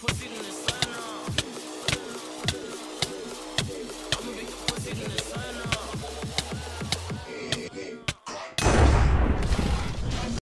pussy